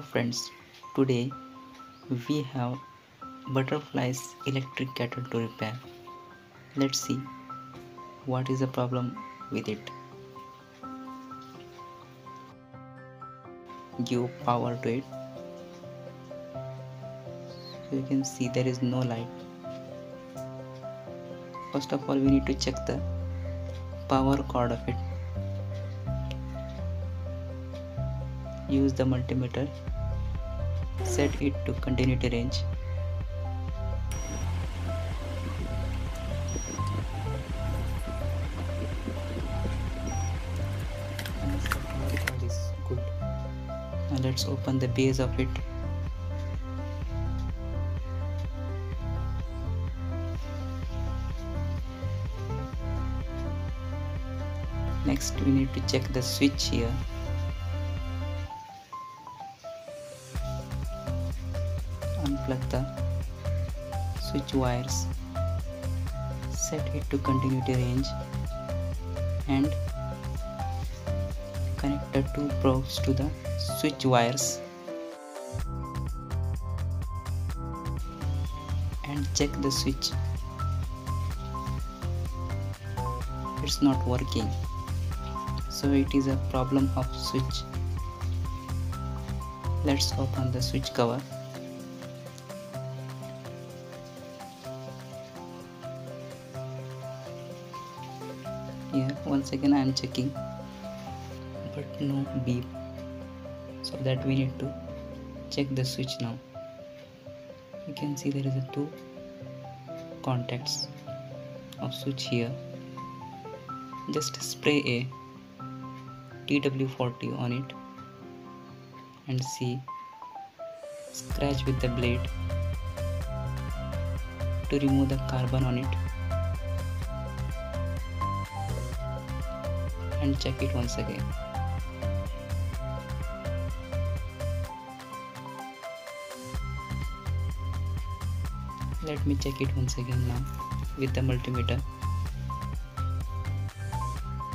Friends, today we have Butterfly's electric kettle to repair. Let's see what is the problem with it. Give power to it. You can see there is no light. First of all we need to check the power cord of it. Use the multimeter set it to continuity range. Now let's open the base of it. Next we need to check the switch here unplug the switch wires. Set it to continuity range. And connect the two probes to the switch wires. And check the switch. It's not working. So it is a problem of switch. Let's open the switch cover once again I am checking. But no beep. So that we need to check the switch now. You can see there is a two contacts of switch here. Just spray a TW40 on it and see. Scratch with the blade to remove the carbon on it and check it once again. Let me check it once again now with the multimeter.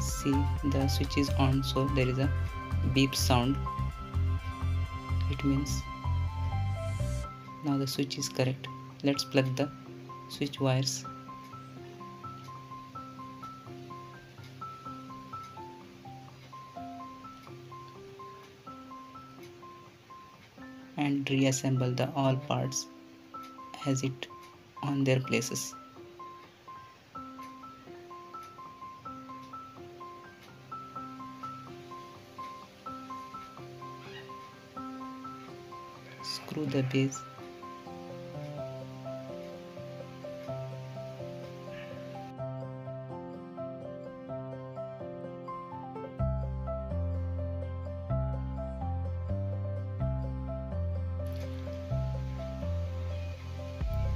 See the switch is on so there is a beep sound. It means now the switch is correct. Let's plug the switch wires and reassemble the all parts as it on their places. Screw the base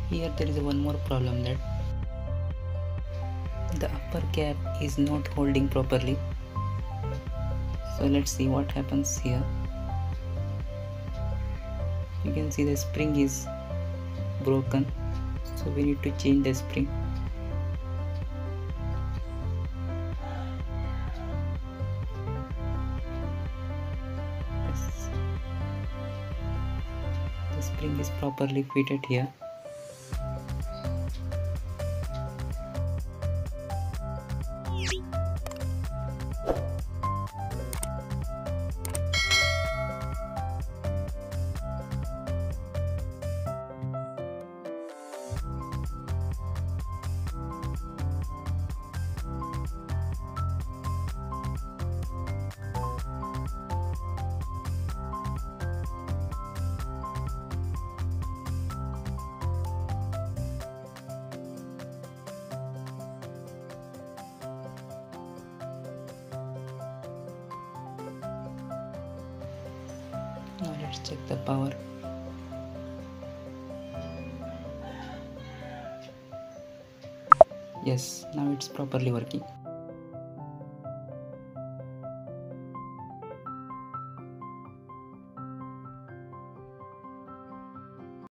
here there is one more problem that the upper cap is not holding properly. So let's see what happens here. You can see the spring is broken. So we need to change the spring. The spring is properly fitted here check the power yes now it's properly working